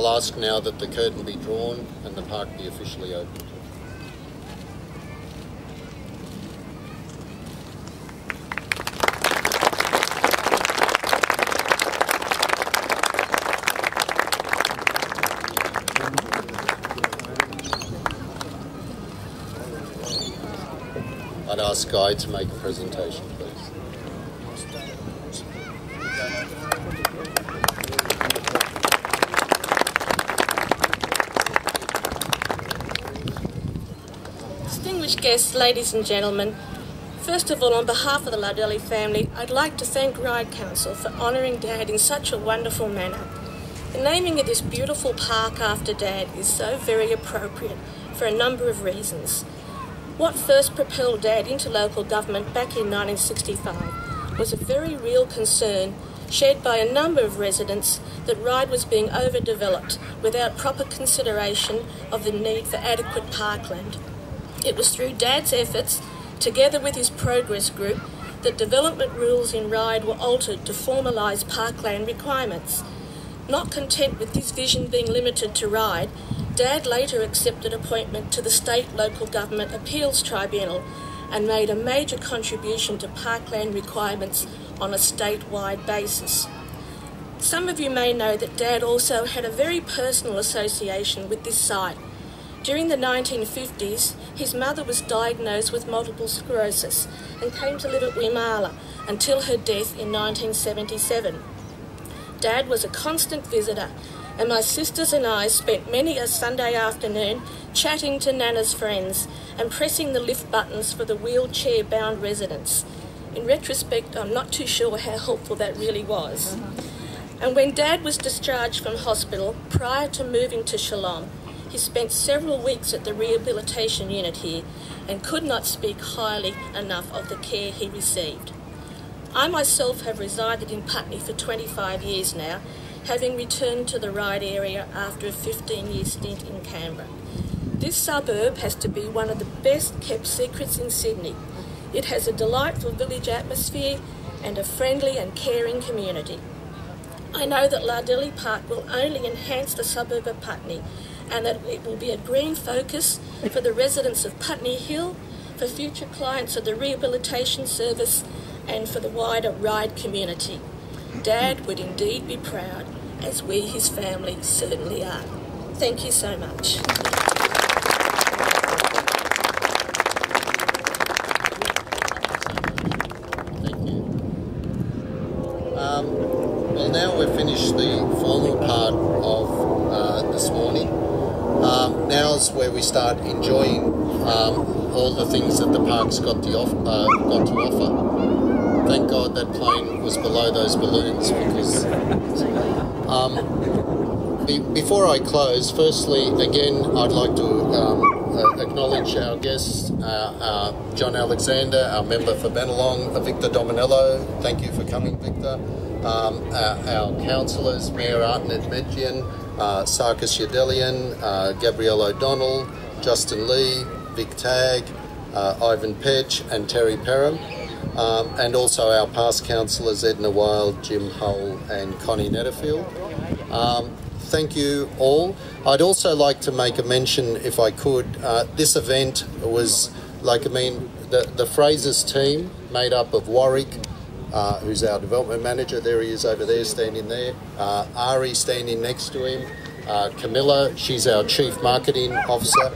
I'll ask now that the curtain be drawn and the park be officially opened. I'd ask Guy to make a presentation, Distinguished guests, ladies and gentlemen, first of all, on behalf of the Lardelli family, I'd like to thank Ryde Council for honouring Dad in such a wonderful manner. The naming of this beautiful park after Dad is so very appropriate for a number of reasons. What first propelled Dad into local government back in 1965 was a very real concern shared by a number of residents that Ryde was being overdeveloped without proper consideration of the need for adequate parkland. It was through Dad's efforts, together with his progress group, that development rules in Ryde were altered to formalise parkland requirements. Not content with this vision being limited to Ryde, Dad later accepted appointment to the State Local Government Appeals Tribunal and made a major contribution to parkland requirements on a statewide basis. Some of you may know that Dad also had a very personal association with this site. During the 1950s, his mother was diagnosed with multiple sclerosis and came to live at Weemala until her death in 1977. Dad was a constant visitor, and my sisters and I spent many a Sunday afternoon chatting to Nana's friends and pressing the lift buttons for the wheelchair bound residents. In retrospect, I'm not too sure how helpful that really was. Uh-huh. And when Dad was discharged from hospital prior to moving to Shillong, he spent several weeks at the rehabilitation unit here and could not speak highly enough of the care he received. I myself have resided in Putney for 25 years now, having returned to the Ryde area after a 15 year stint in Canberra. This suburb has to be one of the best kept secrets in Sydney. It has a delightful village atmosphere and a friendly and caring community. I know that Lardelli Park will only enhance the suburb of Putney and that it will be a green focus for the residents of Putney Hill, for future clients of the Rehabilitation Service and for the wider Ryde community. Dad would indeed be proud, as we, his family, certainly are. Thank you so much. Um, well, now we've finished the formal part of uh, this morning. Um, now's where we start enjoying um, all the things that the park's got, the off- uh, got to offer. Thank God that plane was below those balloons because. Um, be- before I close, firstly, again, I'd like to um, acknowledge our guests, uh, uh, John Alexander, our member for Bennelong, Victor Dominello. Thank you for coming, Victor. Um, uh, our councillors, Mayor Artin Etmekdjian, uh, Sarkis Yedelian, uh, Gabrielle O'Donnell, Justin Lee, Vic Tagg, uh, Ivan Petch, and Terry Perham. Um, and also our past councillors Edna Wild, Jim Hull, and Connie Netterfield. Um, thank you all. I'd also like to make a mention, if I could. Uh, this event was, like, I mean, the, the Frasers team, made up of Warwick, uh, who's our development manager, there he is over there, standing there, uh, Ari standing next to him, uh, Camilla, she's our chief marketing officer.